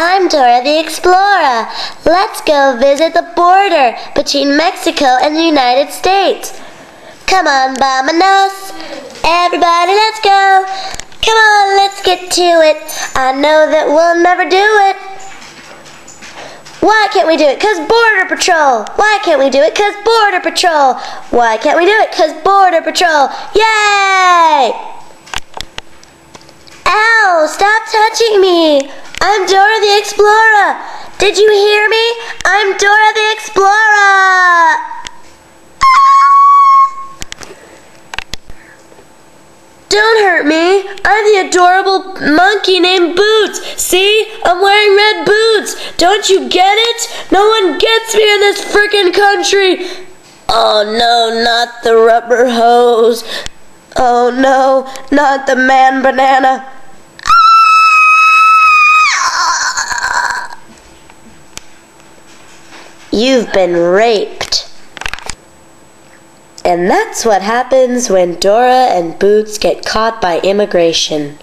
I'm Dora the Explorer. Let's go visit the border between Mexico and the United States. Come on, Vamanos. Everybody, let's go. Come on, let's get to it. I know that we'll never do it. Why can't we do it? Cause Border Patrol. Why can't we do it? Cause Border Patrol. Why can't we do it? Cause Border Patrol. Yay! Ow! Stop touching me! I'm Dora Explorer! Did you hear me? I'm Dora the Explorer! Don't hurt me! I'm the adorable monkey named Boots! See? I'm wearing red boots! Don't you get it? No one gets me in this frickin' country! Oh no, not the rubber hose! Oh no, not the man banana! You've been raped. And that's what happens when Dora and Boots get caught by immigration.